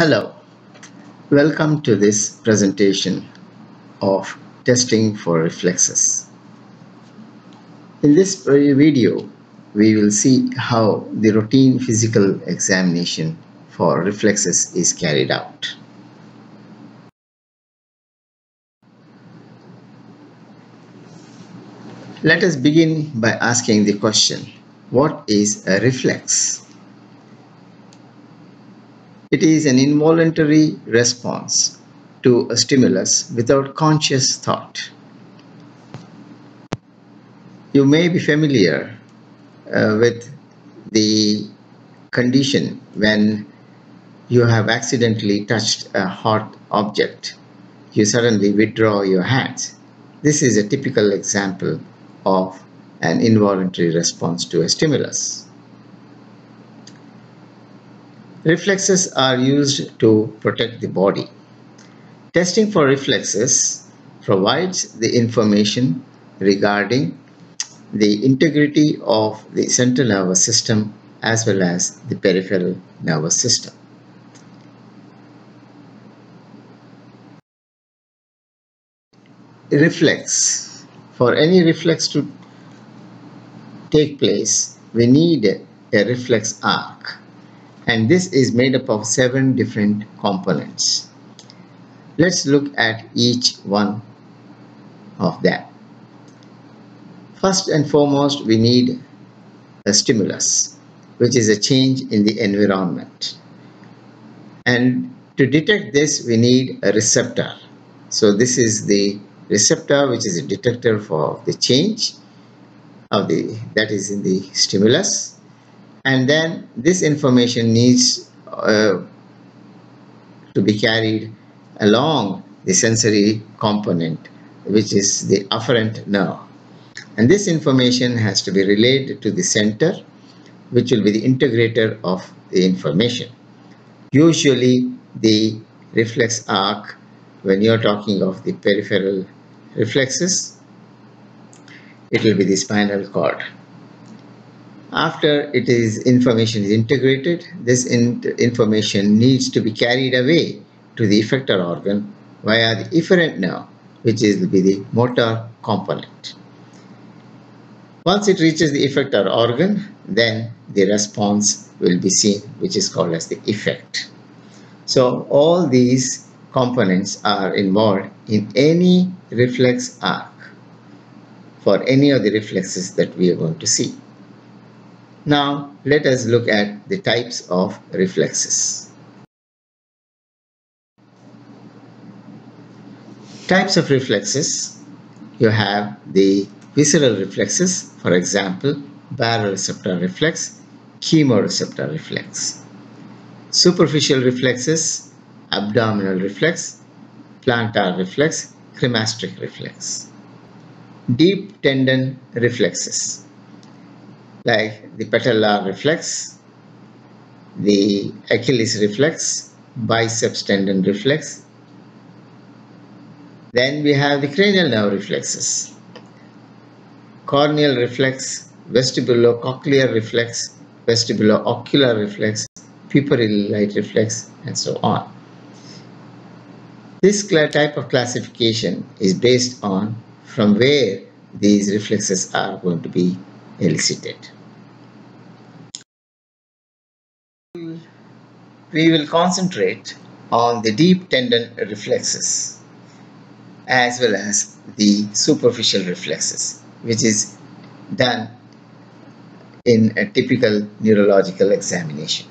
Hello, welcome to this presentation of testing for reflexes. In this video, we will see how the routine physical examination for reflexes is carried out. Let us begin by asking the question, what is a reflex? It is an involuntary response to a stimulus without conscious thought. You may be familiar uh, with the condition when you have accidentally touched a hot object. You suddenly withdraw your hands. This is a typical example of an involuntary response to a stimulus. Reflexes are used to protect the body. Testing for reflexes provides the information regarding the integrity of the central nervous system as well as the peripheral nervous system. Reflex. For any reflex to take place, we need a reflex arc and this is made up of seven different components. Let's look at each one of them. First and foremost, we need a stimulus, which is a change in the environment. And to detect this, we need a receptor. So this is the receptor, which is a detector for the change of the that is in the stimulus and then this information needs uh, to be carried along the sensory component which is the afferent nerve. And this information has to be relayed to the center which will be the integrator of the information. Usually the reflex arc when you're talking of the peripheral reflexes it will be the spinal cord after it is information is integrated, this in information needs to be carried away to the effector organ via the efferent nerve, which is will be the motor component. Once it reaches the effector organ, then the response will be seen, which is called as the effect. So all these components are involved in any reflex arc for any of the reflexes that we are going to see. Now let us look at the types of reflexes. Types of reflexes. You have the visceral reflexes, for example, baroreceptor reflex, chemoreceptor reflex. Superficial reflexes, abdominal reflex, plantar reflex, cremasteric reflex. Deep tendon reflexes like the patellar reflex, the Achilles reflex, biceps tendon reflex. Then we have the cranial nerve reflexes, corneal reflex, vestibulocochlear reflex, vestibulo-ocular reflex, pupillary light reflex, and so on. This type of classification is based on from where these reflexes are going to be elicited. We will concentrate on the deep tendon reflexes as well as the superficial reflexes which is done in a typical neurological examination.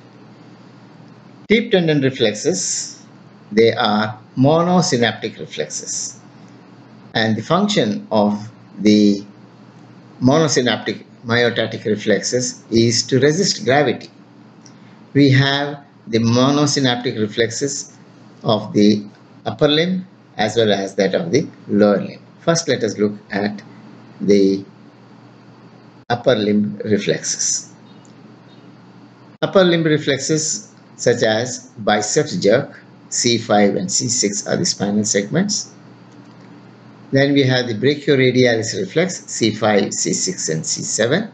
Deep tendon reflexes, they are monosynaptic reflexes and the function of the monosynaptic myotatic reflexes is to resist gravity. We have the monosynaptic reflexes of the upper limb as well as that of the lower limb. First let us look at the upper limb reflexes. Upper limb reflexes such as biceps jerk, C5 and C6 are the spinal segments. Then we have the brachioradialis reflex C5, C6 and C7.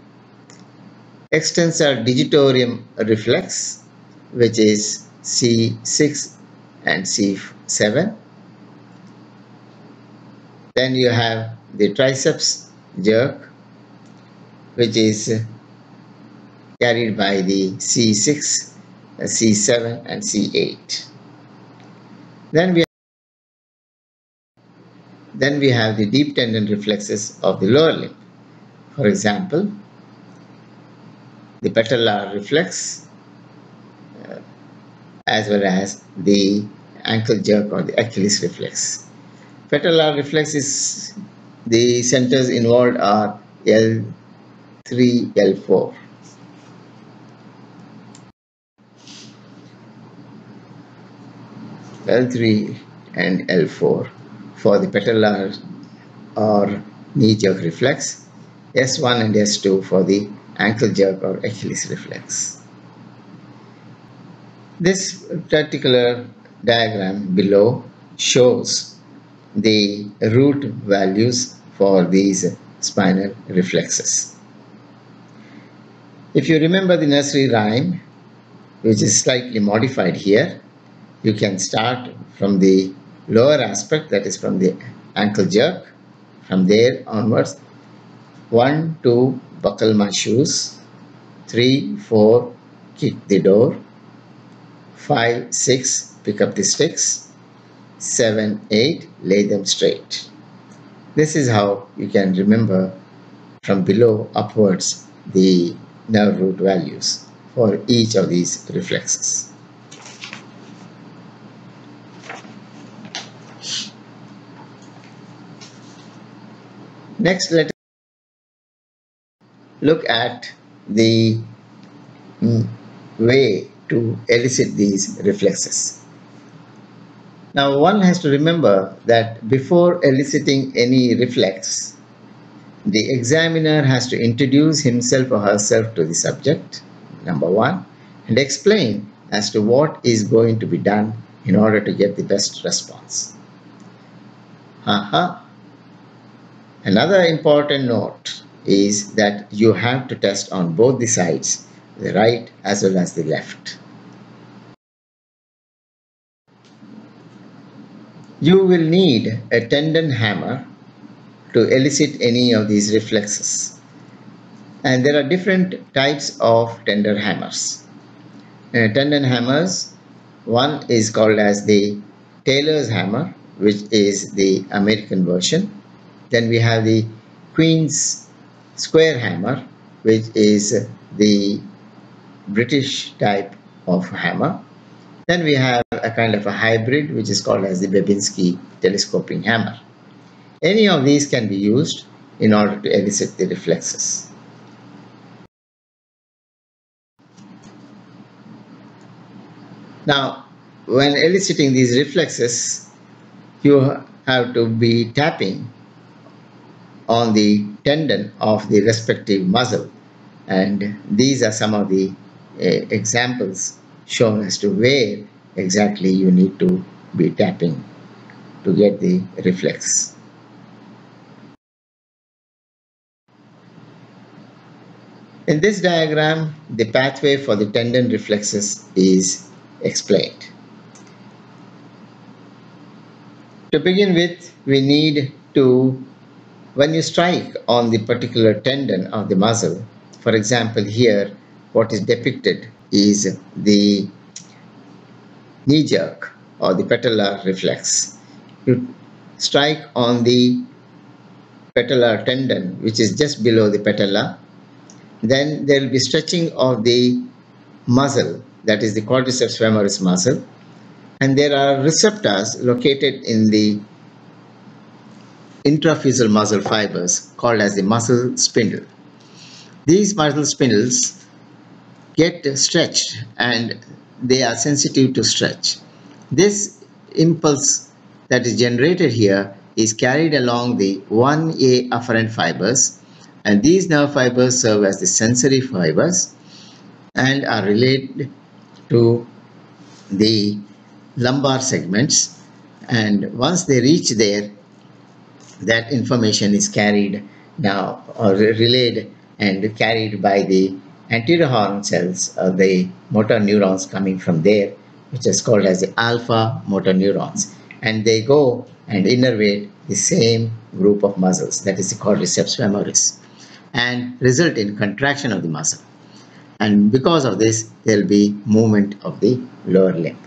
Extensor digitorum reflex which is C6 and C7. Then you have the triceps jerk which is carried by the C6, C7 and C8. Then we then we have the deep tendon reflexes of the lower limb. For example, the patellar reflex uh, as well as the ankle jerk or the Achilles reflex. Patellar reflex is the centers involved are L3, L4. L3 and L4 for the patellar or knee jerk reflex, S1 and S2 for the ankle jerk or Achilles reflex. This particular diagram below shows the root values for these spinal reflexes. If you remember the nursery rhyme, which is slightly modified here, you can start from the lower aspect that is from the ankle jerk from there onwards 1 2 buckle my shoes 3 4 kick the door 5 6 pick up the sticks 7 8 lay them straight. This is how you can remember from below upwards the nerve root values for each of these reflexes Next, let us look at the mm, way to elicit these reflexes. Now, one has to remember that before eliciting any reflex, the examiner has to introduce himself or herself to the subject, number one, and explain as to what is going to be done in order to get the best response. Aha, Another important note is that you have to test on both the sides, the right as well as the left. You will need a tendon hammer to elicit any of these reflexes. And there are different types of tendon hammers. Uh, tendon hammers, one is called as the Taylor's hammer, which is the American version then we have the Queen's square hammer, which is the British type of hammer. Then we have a kind of a hybrid, which is called as the Babinski telescoping hammer. Any of these can be used in order to elicit the reflexes. Now, when eliciting these reflexes, you have to be tapping on the tendon of the respective muscle and these are some of the uh, examples shown as to where exactly you need to be tapping to get the reflex. In this diagram, the pathway for the tendon reflexes is explained. To begin with, we need to when you strike on the particular tendon of the muscle, for example here what is depicted is the knee jerk or the patellar reflex. You strike on the patellar tendon which is just below the patella then there will be stretching of the muscle that is the quadriceps femoris muscle and there are receptors located in the intrafusal muscle fibers called as the muscle spindle. These muscle spindles get stretched and they are sensitive to stretch. This impulse that is generated here is carried along the 1A afferent fibers and these nerve fibers serve as the sensory fibers and are related to the lumbar segments and once they reach there that information is carried now or relayed and carried by the anterior horn cells or the motor neurons coming from there which is called as the alpha motor neurons and they go and innervate the same group of muscles that is the quadriceps femoris and result in contraction of the muscle and because of this there will be movement of the lower limb.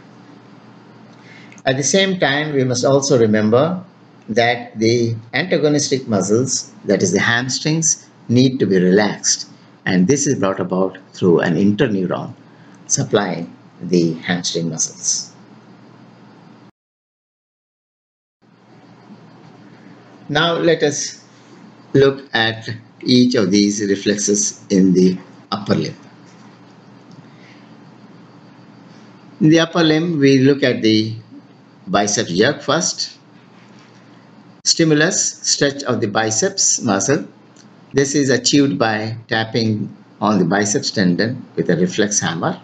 At the same time we must also remember that the antagonistic muscles that is the hamstrings need to be relaxed and this is brought about through an interneuron supplying the hamstring muscles. Now let us look at each of these reflexes in the upper limb. In the upper limb, we look at the biceps jerk first. Stimulus, stretch of the biceps muscle. This is achieved by tapping on the biceps tendon with a reflex hammer.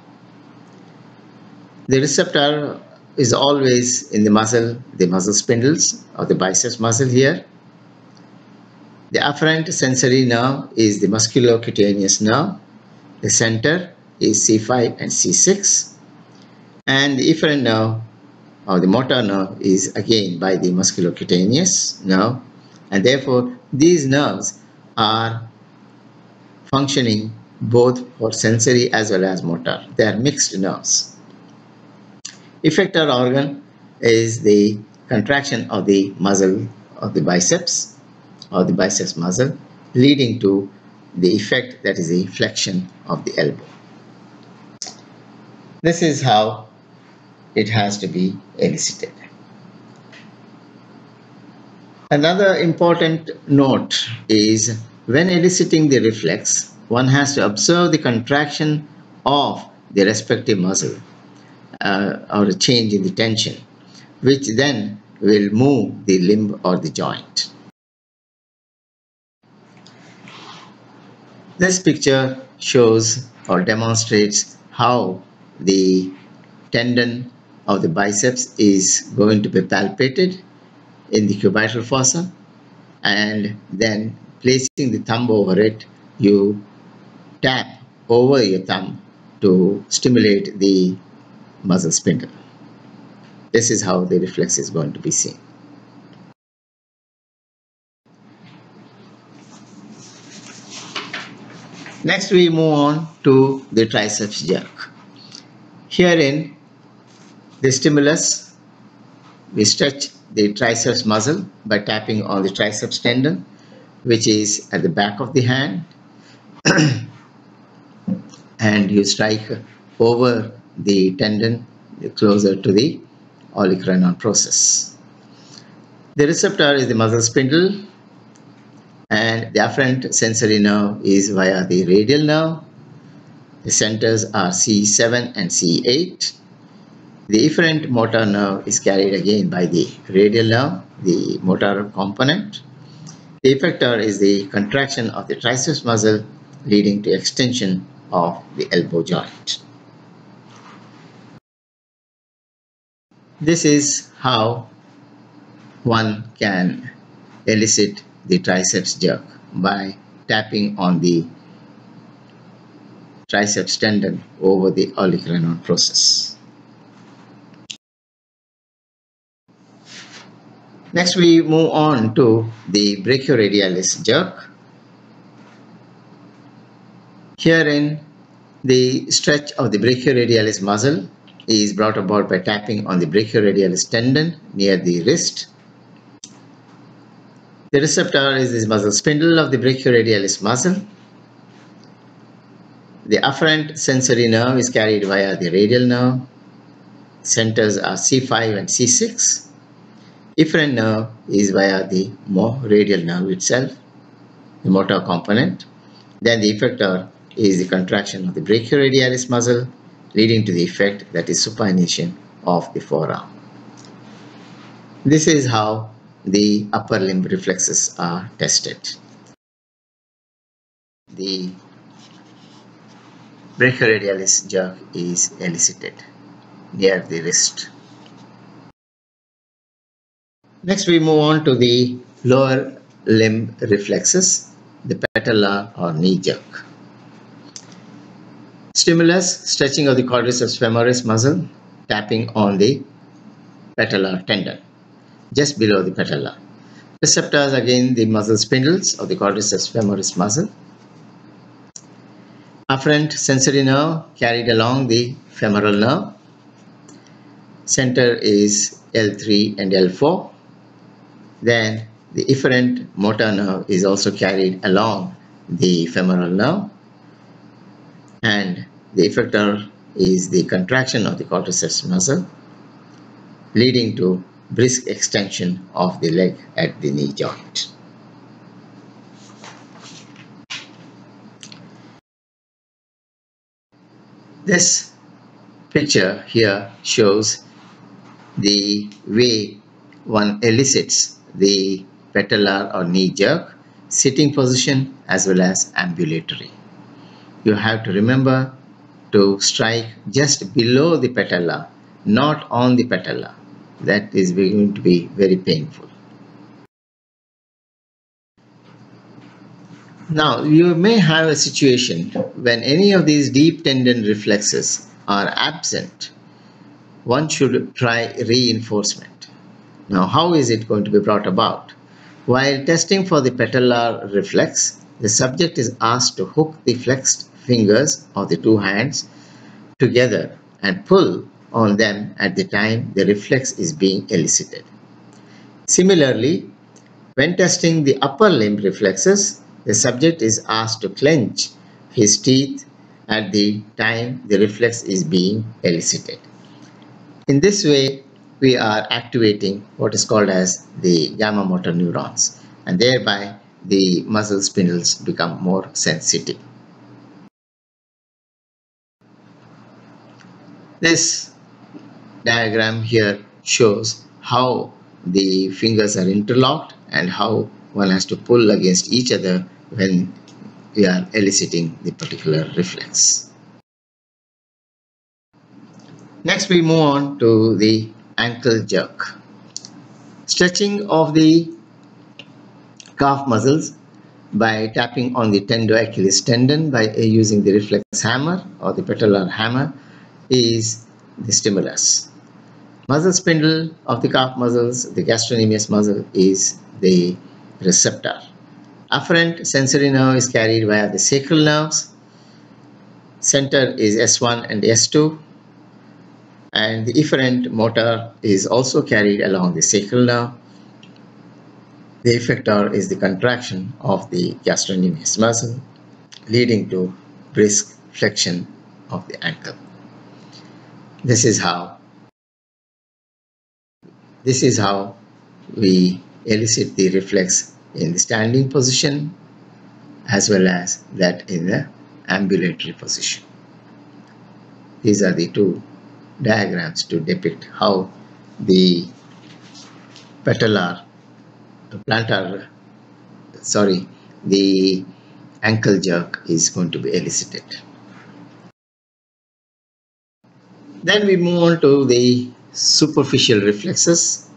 The receptor is always in the muscle, the muscle spindles of the biceps muscle here. The afferent sensory nerve is the musculocutaneous nerve. The center is C5 and C6 and the efferent nerve or the motor nerve is again by the musculocutaneous nerve and therefore these nerves are functioning both for sensory as well as motor. They are mixed nerves. Effector organ is the contraction of the muscle of the biceps or the biceps muscle leading to the effect that is the flexion of the elbow. This is how it has to be elicited. Another important note is when eliciting the reflex, one has to observe the contraction of the respective muscle uh, or a change in the tension, which then will move the limb or the joint. This picture shows or demonstrates how the tendon of the biceps is going to be palpated in the cubital fossa and then placing the thumb over it you tap over your thumb to stimulate the muscle spindle. This is how the reflex is going to be seen. Next we move on to the triceps jerk. Herein the stimulus, we stretch the triceps muscle by tapping on the triceps tendon, which is at the back of the hand. and you strike over the tendon closer to the olecranon process. The receptor is the muscle spindle and the afferent sensory nerve is via the radial nerve. The centers are C7 and C8 the efferent motor nerve is carried again by the radial nerve, the motor component. The effector is the contraction of the triceps muscle leading to extension of the elbow joint. This is how one can elicit the triceps jerk by tapping on the triceps tendon over the olecranon process. Next we move on to the brachioradialis jerk. Herein the stretch of the brachioradialis muscle is brought about by tapping on the brachioradialis tendon near the wrist. The receptor is this muscle spindle of the brachioradialis muscle. The afferent sensory nerve is carried via the radial nerve. Centers are C5 and C6. Efferent nerve is via the more radial nerve itself, the motor component. Then the effector is the contraction of the brachioradialis muscle leading to the effect that is supination of the forearm. This is how the upper limb reflexes are tested. The brachioradialis jerk is elicited near the wrist. Next we move on to the lower limb reflexes, the patellar or knee jerk. Stimulus, stretching of the quadriceps femoris muscle. tapping on the patellar tendon, just below the patella. Receptors again the muscle spindles of the quadriceps femoris muscle. Afferent sensory nerve carried along the femoral nerve. Center is L3 and L4. Then the efferent motor nerve is also carried along the femoral nerve and the effector is the contraction of the quadriceps muscle leading to brisk extension of the leg at the knee joint. This picture here shows the way one elicits the patellar or knee jerk, sitting position as well as ambulatory. You have to remember to strike just below the patella, not on the patella. That is going to be very painful. Now, you may have a situation when any of these deep tendon reflexes are absent. One should try reinforcement. Now, how is it going to be brought about? While testing for the patellar reflex, the subject is asked to hook the flexed fingers of the two hands together and pull on them at the time the reflex is being elicited. Similarly, when testing the upper limb reflexes, the subject is asked to clench his teeth at the time the reflex is being elicited. In this way, we are activating what is called as the gamma motor neurons and thereby the muscle spindles become more sensitive. This diagram here shows how the fingers are interlocked and how one has to pull against each other when we are eliciting the particular reflex. Next we move on to the ankle jerk. Stretching of the calf muscles by tapping on the tendo-Achilles tendon by uh, using the reflex hammer or the patellar hammer is the stimulus. Muscle spindle of the calf muscles, the gastrocnemius muscle is the receptor. Afferent sensory nerve is carried via the sacral nerves. Center is S1 and S2 and the efferent motor is also carried along the sacral nerve. The effector is the contraction of the gastrocnemius muscle leading to brisk flexion of the ankle. This is how this is how we elicit the reflex in the standing position as well as that in the ambulatory position. These are the two diagrams to depict how the patellar, plantar, sorry, the ankle jerk is going to be elicited. Then we move on to the superficial reflexes.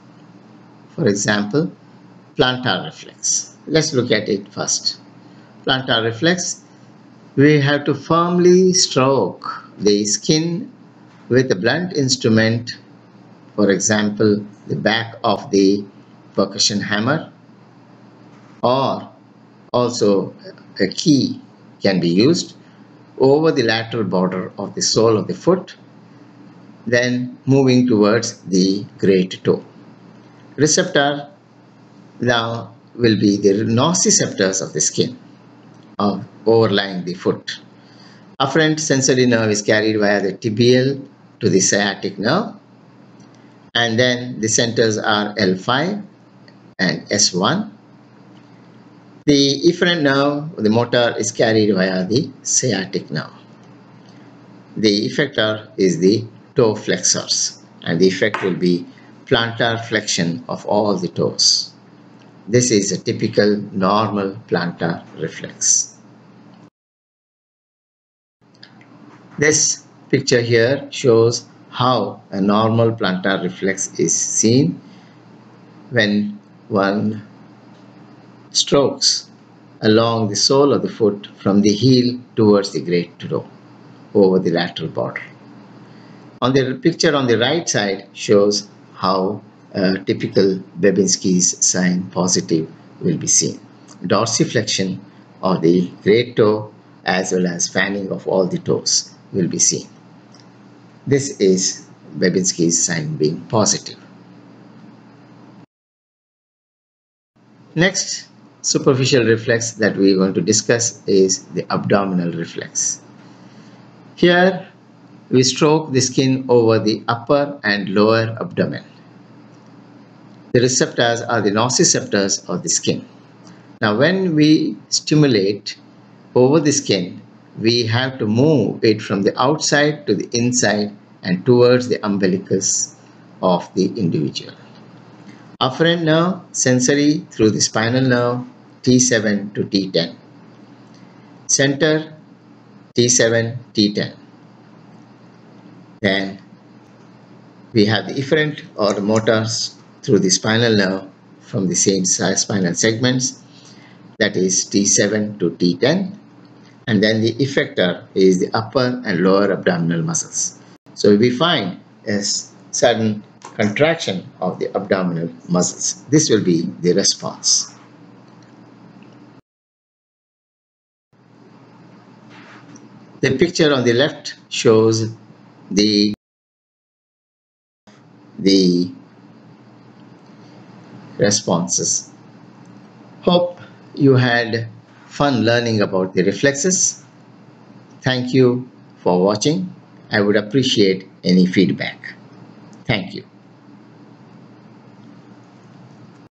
For example, plantar reflex. Let's look at it first. Plantar reflex, we have to firmly stroke the skin with a blunt instrument, for example, the back of the percussion hammer or also a key can be used over the lateral border of the sole of the foot then moving towards the great toe. Receptor now will be the nociceptors of the skin of overlying the foot. Afferent sensory nerve is carried via the tibial to the sciatic nerve and then the centers are L5 and S1. The efferent nerve, the motor is carried via the sciatic nerve. The effector is the toe flexors and the effect will be plantar flexion of all the toes. This is a typical normal plantar reflex. This picture here shows how a normal plantar reflex is seen when one strokes along the sole of the foot from the heel towards the great toe over the lateral border. On the picture on the right side shows how a typical Babinski's sign positive will be seen. Dorsiflexion of the great toe as well as fanning of all the toes will be seen. This is Babinski's sign being positive. Next superficial reflex that we are going to discuss is the abdominal reflex. Here we stroke the skin over the upper and lower abdomen. The receptors are the nociceptors of the skin. Now when we stimulate over the skin, we have to move it from the outside to the inside and towards the umbilicus of the individual. Afferent nerve, sensory through the spinal nerve T7 to T10. Center T7, T10. Then we have the efferent or motors through the spinal nerve from the same spinal segments that is T7 to T10 and then the effector is the upper and lower abdominal muscles. So we find a sudden contraction of the abdominal muscles. This will be the response. The picture on the left shows the the responses. Hope you had fun learning about the reflexes. Thank you for watching. I would appreciate any feedback. Thank you.